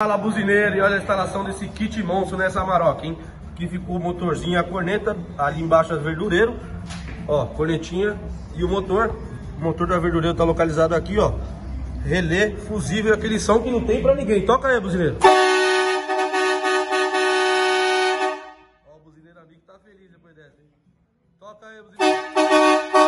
Fala buzineiro e olha a instalação desse kit monstro nessa Maroc, hein? Aqui ficou o motorzinho a corneta, ali embaixo as verdureiro, ó, cornetinha e o motor. O motor da verdureiro tá localizado aqui, ó. Relé, fusível, aquele som que não tem pra ninguém. Toca aí, buzineiro. Ó, o buzineiro amigo tá feliz depois dessa, hein? Toca aí, buzineiro.